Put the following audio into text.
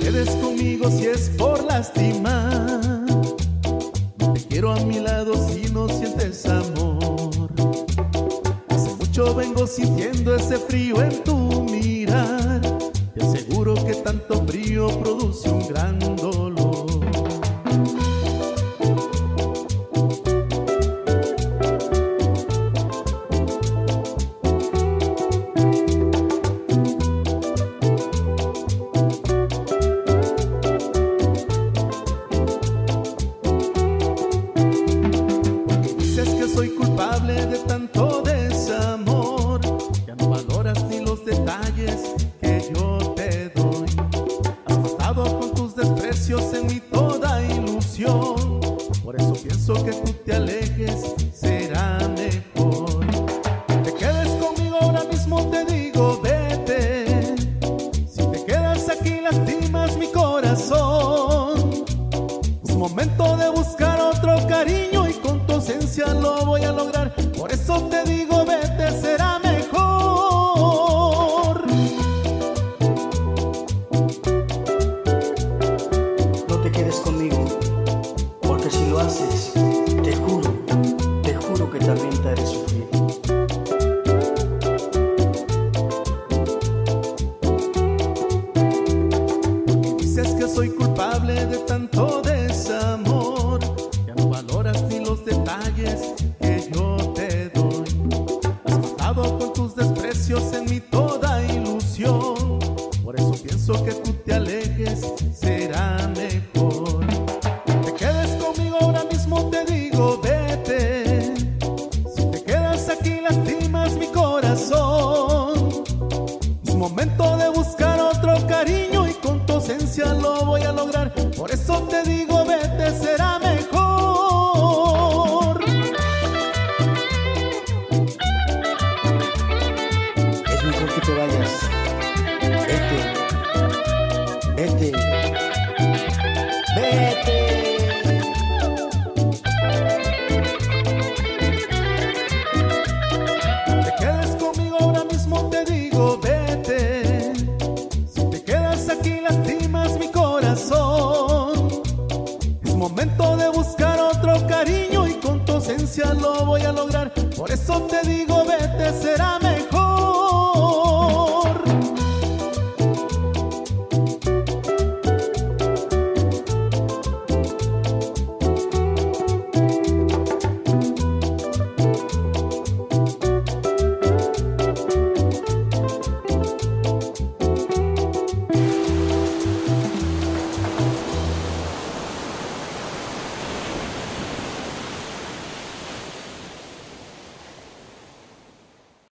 Edes conmigo si es por lastimar. Te quiero a mi lado si no sientes amor. Yo vengo sintiendo ese frío en tu mirar. Te aseguro que tanto frío produce un gran dolor. Dices que soy culpable de tanto momento de buscar otro cariño y con tu ausencia lo voy a lograr. Por eso te digo, vete, será mejor. No te quedes conmigo, porque si lo haces, te juro, te juro que también te haré sufrir. Dices que soy culpable de tanto de es amor, ya no valoras ni los detalles que yo te doy. Has matado con tus desprecios en mi toda ilusión, por eso pienso que tú te alejes, será mejor. Te quedes conmigo ahora mismo, te digo, vete. Si te quedas aquí, lastimas mi corazón. Es momento de buscar otro cariño y con tu ausencia lo voy a lograr. Por eso te digo. Que te vayas, vete, vete, vete. Si te quedas conmigo ahora mismo te digo vete. Si te quedas aquí lastimas mi corazón. Es momento de buscar otro cariño y con tu ausencia lo voy a lograr. Por eso te digo vete, será mejor.